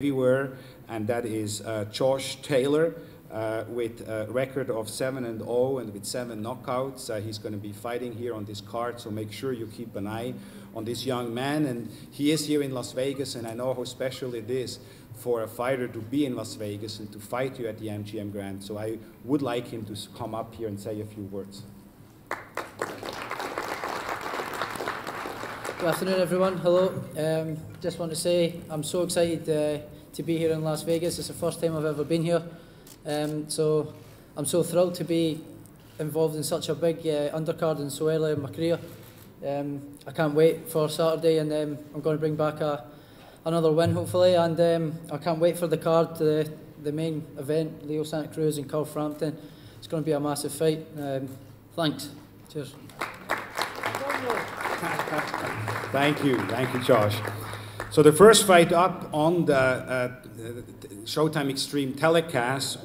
everywhere, and that is uh, Josh Taylor uh, with a record of 7 and 0 and with 7 knockouts. Uh, he's going to be fighting here on this card, so make sure you keep an eye on this young man. And he is here in Las Vegas, and I know how special it is for a fighter to be in Las Vegas and to fight you at the MGM Grand. So I would like him to come up here and say a few words. Good afternoon, everyone. Hello. Um, just want to say I'm so excited uh, to be here in Las Vegas. It's the first time I've ever been here. Um, so I'm so thrilled to be involved in such a big uh, undercard in so early in my career. Um, I can't wait for Saturday, and um, I'm going to bring back a, another win, hopefully. And um, I can't wait for the card, the, the main event, Leo Santa Cruz and Carl Frampton. It's going to be a massive fight. Um, thanks. Cheers. Thank you, thank you, Josh. So the first fight up on the uh, Showtime Extreme telecast